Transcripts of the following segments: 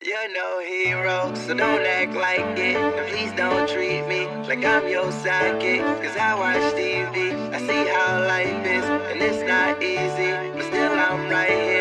You're no hero, so don't act like it. And please don't treat me like I'm your sidekick. Cause I watch TV, I see how life is, and it's not easy. But still, I'm right here,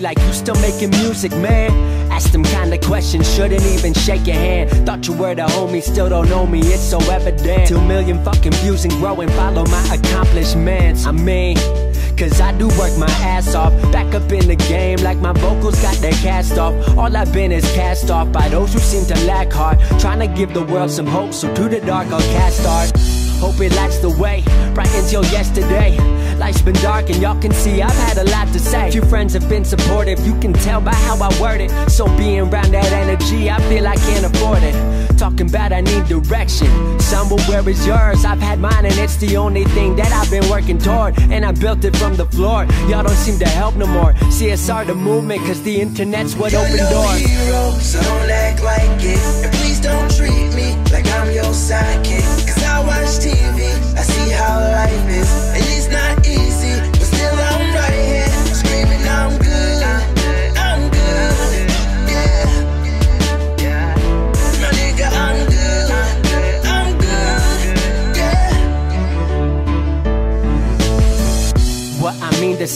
like you still making music, man. Ask them kind of questions, shouldn't even shake your hand. Thought you were the homie, still don't know me, it's so evident. Two million fucking views and growing, follow my accomplishments. I mean, Cause I do work my ass off Back up in the game like my vocals got their cast off All I've been is cast off by those who seem to lack heart Trying to give the world some hope, so to the dark I'll cast art Hope it lights the way, bright until yesterday. Life's been dark and y'all can see I've had a lot to say. Few friends have been supportive, you can tell by how I word it. So being around that energy, I feel I can't afford it. Talking about I need direction. Somewhere where is yours? I've had mine and it's the only thing that I've been working toward. And I built it from the floor. Y'all don't seem to help no more. CSR the movement cause the internet's what You're opened no doors. hero, so don't act like it. And please don't treat me like I'm your sidekick. I watch TV, I see how life is. And it's not easy,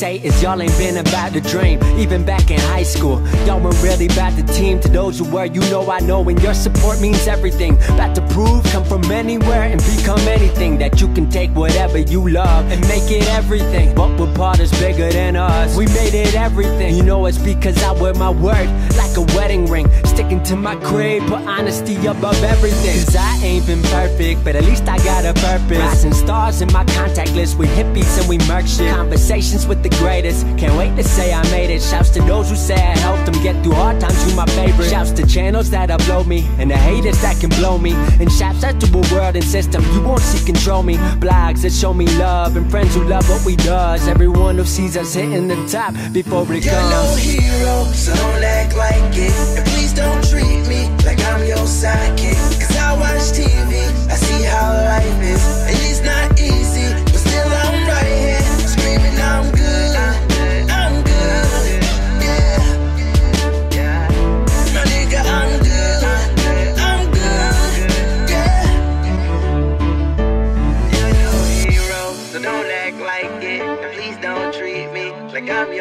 say is y'all ain't been about the dream Even back in high school. Y'all weren't really about the team To those who were, you know I know And your support means everything. About to prove, come from anywhere And become anything That you can take whatever you love And make it everything. But we're part is bigger than us. We made it everything. You know it's because I wear my word Like a wedding ring Sticking to my creed Put honesty above everything. Cause I ain't been perfect But at least I got a purpose. Rising stars in my contact list With hippies and we murk shit. Conversations with the greatest. Can't wait to say I made it. Shouts to those who say I helped them Get through hard times, you my favorite. Shouts to channels that upload me And the haters that can blow me. And shouts out to a world and system You won't see control me. Blogs that show me love And friends who love what we does. Everyone who sees us hitting the top Before it You're no hero, so don't act like it. And please don't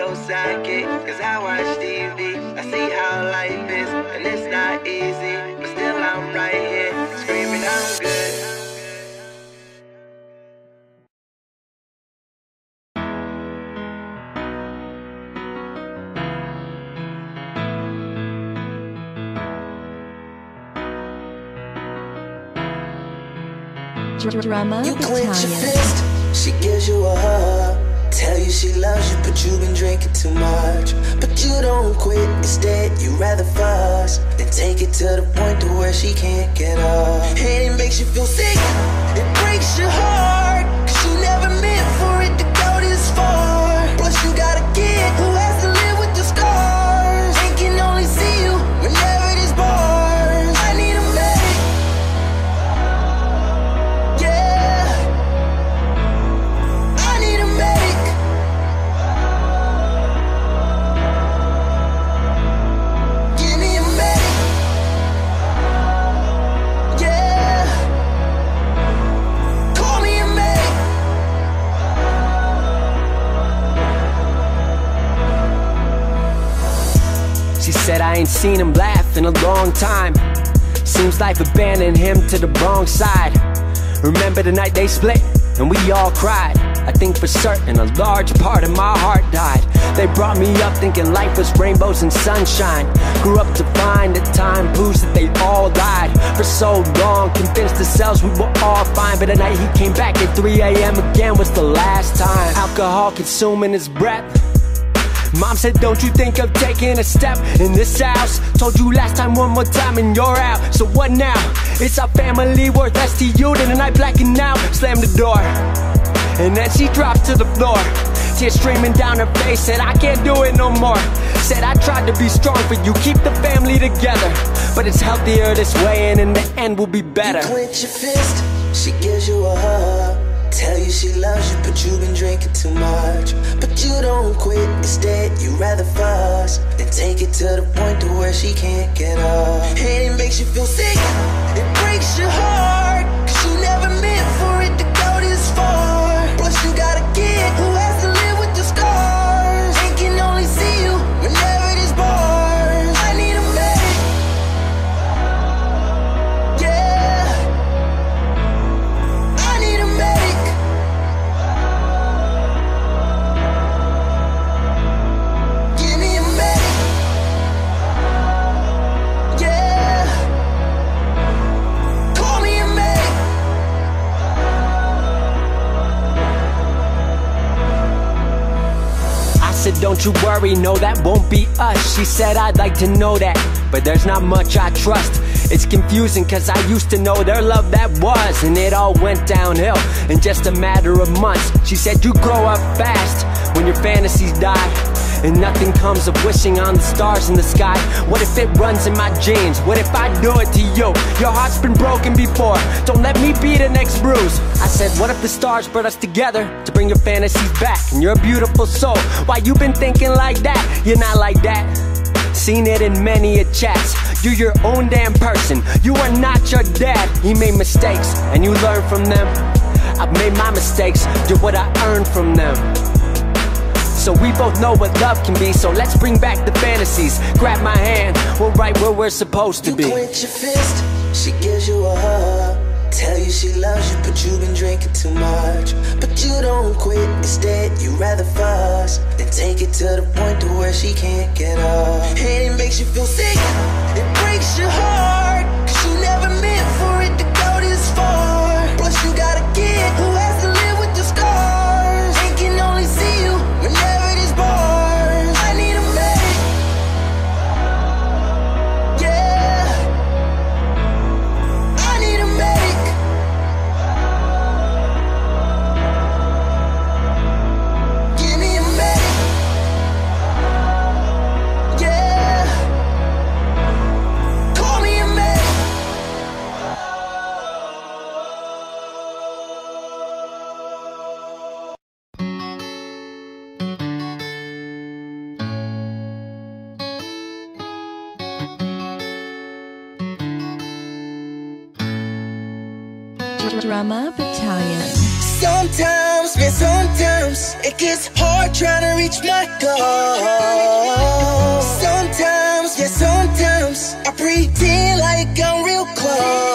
like sidekick. Cause I watch TV, I see how life is. And it's not easy, but still I'm right here. Screaming, I'm good. Drama You clench your fist, she gives you a hug. Tell you she loves you, but you've been drinking too much. But you don't quit, instead you rather fuss than take it to the point to where she can't get up. And it makes you feel sick, it breaks your heart. Cause you never meant for it to go this far. Plus you got a kid I ain't seen him laugh in a long time. Seems life abandoned him to the wrong side. Remember the night they split and we all cried. I think for certain a large part of my heart died. They brought me up thinking life was rainbows and sunshine. Grew up to find that time proves that they all died. For so long, convinced ourselves we were all fine. But the night he came back at 3 a.m. again was the last time. Alcohol consuming his breath. Mom said, Don't you think of taking a step in this house? Told you last time, one more time, and you're out. So what now? It's our family worth less to you than night blacking out. Slam the door, and then she dropped to the floor. Tears streaming down her face, said, I can't do it no more. Said, I tried to be strong for you, keep the family together. But it's healthier this way, and in the end, we'll be better. You clench your fist, she gives you a hug. She loves you, but you've been drinking too much. But you don't quit, instead you rather fuss and take it to the point to where she can't get up. And it makes you feel sick, it breaks your heart, cause you never meant for it to go this far. Plus you got a kid Don't you worry, no, that won't be us. She said, I'd like to know that, but there's not much I trust. It's confusing, cause I used to know their love that was, and it all went downhill in just a matter of months. She said, You grow up fast when your fantasies die. And nothing comes of wishing on the stars in the sky. What if it runs in my genes? What if I do it to you? Your heart's been broken before. Don't let me be the next bruise. I said, What if the stars brought us together to bring your fantasies back? And you're a beautiful soul. Why you been thinking like that? You're not like that. Seen it in many a chats. You're your own damn person. You are not your dad. He made mistakes, and you learn from them. I've made my mistakes. You're what I earned from them. So we both know what love can be. So let's bring back the fantasies. Grab my hand, we're right where we're supposed to be You clench your fist, she gives you a hug. Tell you she loves you, but you've been drinking too much. But you don't quit, instead you rather fuss and take it to the point to where she can't get up. And it makes you feel sick, it breaks your heart, Drama Battalion. Sometimes, man, sometimes it gets hard trying to reach my goal. Sometimes, yeah, sometimes I pretend like I'm real close.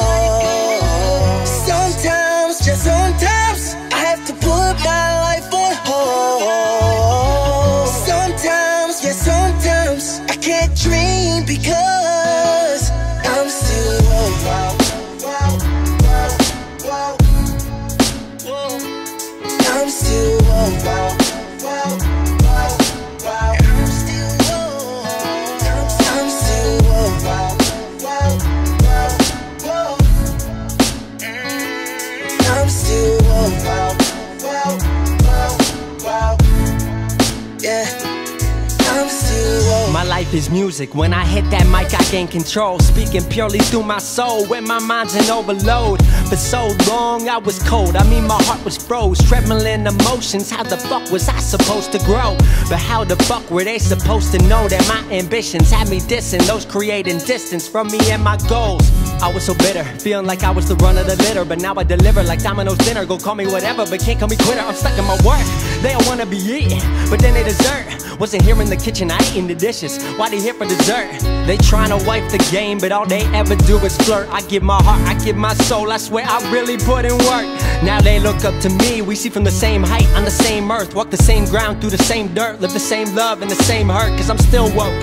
Life is music. When I hit that mic, I gain control. Speaking purely through my soul. When my mind's in overload. For so long, I was cold. I mean, my heart was froze. Trembling emotions. How the fuck was I supposed to grow? But how the fuck were they supposed to know that my ambitions had me dissing those creating distance from me and my goals? I was so bitter, feeling like I was the run of the litter. But now I deliver like Domino's dinner. Go call me whatever, but can't call me quitter. I'm stuck in my work. They don't wanna be eating, but then they desert. Wasn't here in the kitchen, I in the dishes. Why they here for dessert? They tryna wipe the game, but all they ever do is flirt. I give my heart, I give my soul. I swear I really put in work. Now they look up to me. We see from the same height on the same earth, walk the same ground through the same dirt, live the same love and the same hurt. Cause I'm still woke.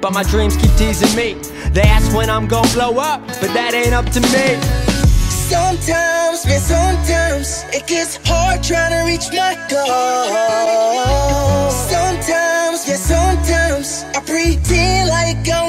But my dreams keep teasing me. They ask when I'm gonna blow up, but that ain't up to me. Sometimes, man, sometimes it gets hard trying to reach my goal. Every day like I'm